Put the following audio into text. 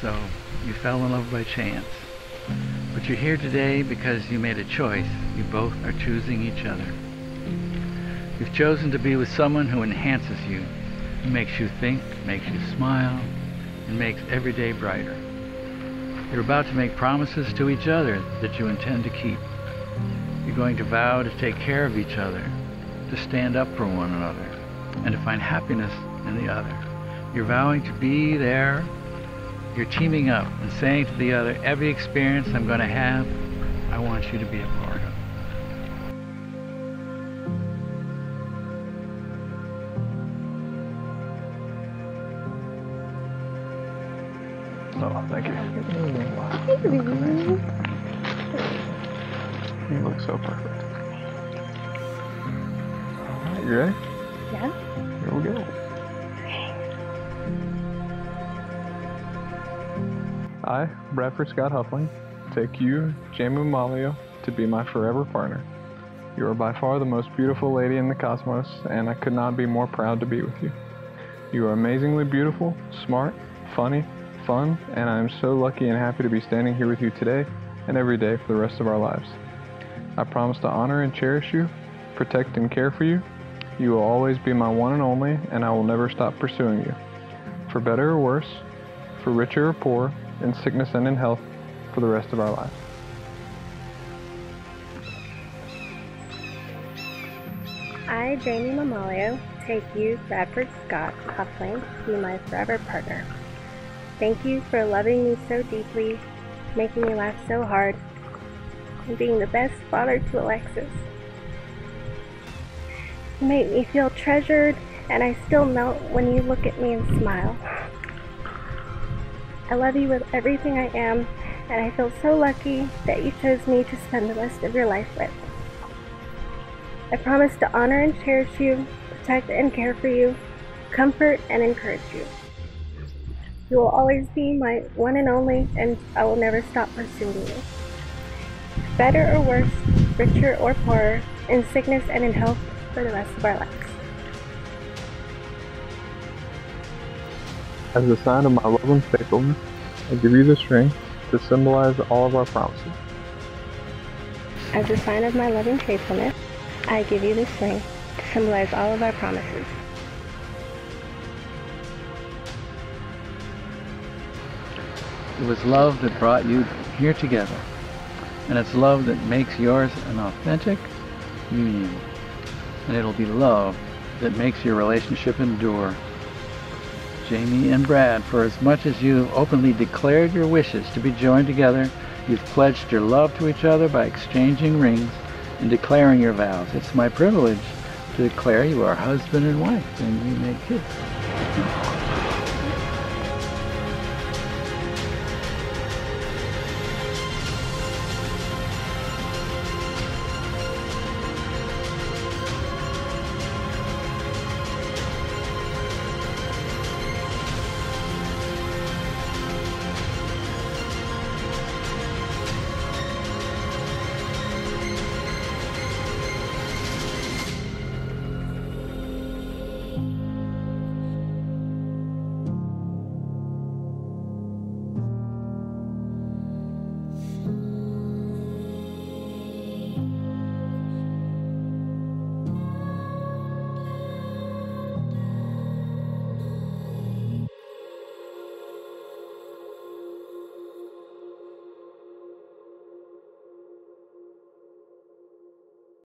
So you fell in love by chance. But you're here today because you made a choice. You both are choosing each other. You've chosen to be with someone who enhances you, who makes you think, makes you smile, and makes every day brighter. You're about to make promises to each other that you intend to keep. You're going to vow to take care of each other, to stand up for one another, and to find happiness in the other. You're vowing to be there. You're teaming up and saying to the other, every experience I'm going to have, I want you to be a part of. Oh, thank you. You look so perfect. Alright, you ready? I, Bradford Scott Huffling, take you, Jamie Malio, to be my forever partner. You are by far the most beautiful lady in the cosmos, and I could not be more proud to be with you. You are amazingly beautiful, smart, funny, fun, and I am so lucky and happy to be standing here with you today and every day for the rest of our lives. I promise to honor and cherish you, protect and care for you. You will always be my one and only, and I will never stop pursuing you. For better or worse, for richer or poor, in sickness and in health, for the rest of our lives. I, Jamie Mamalio, take you, Bradford Scott Huffling, to be my forever partner. Thank you for loving me so deeply, making me laugh so hard, and being the best father to Alexis. You make me feel treasured, and I still melt when you look at me and smile. I love you with everything I am, and I feel so lucky that you chose me to spend the rest of your life with. I promise to honor and cherish you, protect and care for you, comfort and encourage you. You will always be my one and only, and I will never stop pursuing you. Better or worse, richer or poorer, in sickness and in health for the rest of our lives. As a sign of my love and faithfulness, I give you this ring to symbolize all of our promises. As a sign of my loving faithfulness, I give you this ring to symbolize all of our promises. It was love that brought you here together. And it's love that makes yours an authentic union. And it'll be love that makes your relationship endure. Jamie and Brad, for as much as you've openly declared your wishes to be joined together, you've pledged your love to each other by exchanging rings and declaring your vows. It's my privilege to declare you are husband and wife, and you make kids.